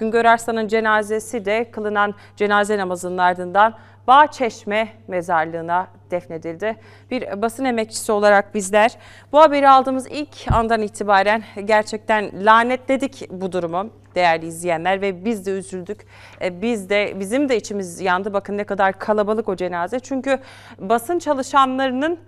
Güngör Arslan'ın cenazesi de kılınan cenaze namazının ardından Bağçeşme mezarlığına defnedildi. Bir basın emekçisi olarak bizler bu haberi aldığımız ilk andan itibaren gerçekten lanetledik bu durumu değerli izleyenler ve biz de üzüldük. E, Biz de bizim de içimiz yandı. Bakın ne kadar kalabalık o cenaze. Çünkü basın çalışanlarının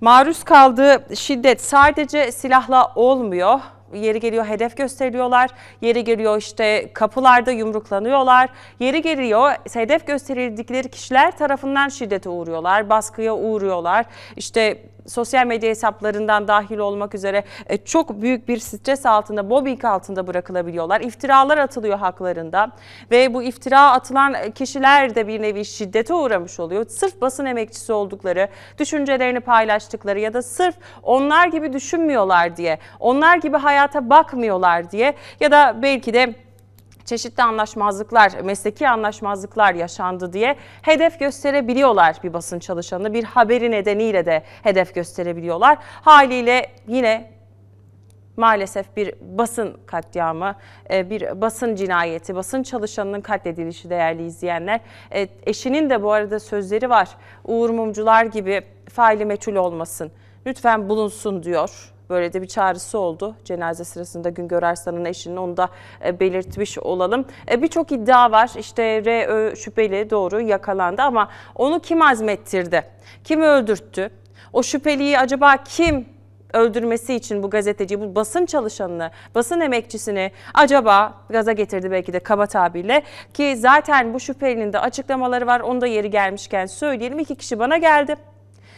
maruz kaldığı şiddet sadece silahla olmuyor. Yeri geliyor hedef gösteriliyorlar. Yeri geliyor işte kapılarda yumruklanıyorlar. Yeri geliyor hedef gösterildikleri kişiler tarafından şiddete uğruyorlar. Baskıya uğruyorlar. İşte sosyal medya hesaplarından dahil olmak üzere e, çok büyük bir stres altında, mobbing altında bırakılabiliyorlar. İftiralar atılıyor haklarında ve bu iftira atılan kişiler de bir nevi şiddete uğramış oluyor. Sırf basın emekçisi oldukları, düşüncelerini paylaştıkları ya da sırf onlar gibi düşünmüyorlar diye, onlar gibi hayata bakmıyorlar diye ya da belki de çeşitli anlaşmazlıklar, mesleki anlaşmazlıklar yaşandı diye hedef gösterebiliyorlar bir basın çalışanını. Bir haberi nedeniyle de hedef gösterebiliyorlar. Haliyle yine maalesef bir basın katliamı, e, bir basın cinayeti, basın çalışanının katledilişi değerli izleyenler. E, Eşinin de bu arada sözleri var. Uğur Mumcular gibi faili meçhul olmasın. Lütfen bulunsun diyor. Böyle de bir çağrısı oldu cenaze sırasında Güngör Arslan'ın eşinin onu da e, belirtmiş olalım. E, Birçok iddia var işte RÖ şüpheli doğru yakalandı ama onu kim azmettirdi? Kim öldürttü? O şüpheliyi acaba kim öldürmesi için bu gazeteci, bu basın çalışanını, basın emekçisini acaba gaza getirdi belki de kaba tabirle ki zaten bu şüphelinin de açıklamaları var. Onu da yeri gelmişken söyleyelim. İki kişi bana geldi.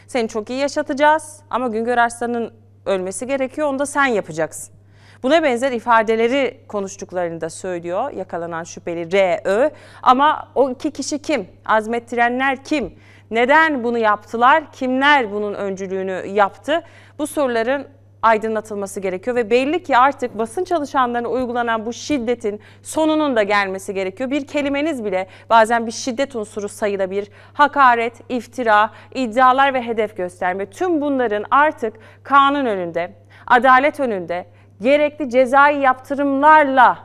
Seni çok iyi yaşatacağız ama Güngör Arslan'ın ölmesi gerekiyor. Onu da sen yapacaksın. Buna benzer ifadeleri konuştuklarını da söylüyor yakalanan şüpheli RÖ. Ama o iki kişi kim? Azmettirenler kim? Neden bunu yaptılar? Kimler bunun öncülüğünü yaptı? Bu soruların aydınlatılması gerekiyor ve belli ki artık basın çalışanlarına uygulanan bu şiddetin sonunun da gelmesi gerekiyor. Bir kelimeniz bile bazen bir şiddet unsuru sayılabilir. Hakaret, iftira, iddialar ve hedef gösterme tüm bunların artık kanun önünde, adalet önünde gerekli cezai yaptırımlarla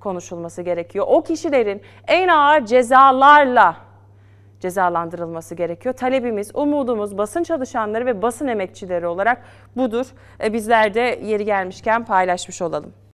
konuşulması gerekiyor. O kişilerin en ağır cezalarla cezalandırılması gerekiyor. Talebimiz, umudumuz basın çalışanları ve basın emekçileri olarak budur. E, Bizler de yeri gelmişken paylaşmış olalım.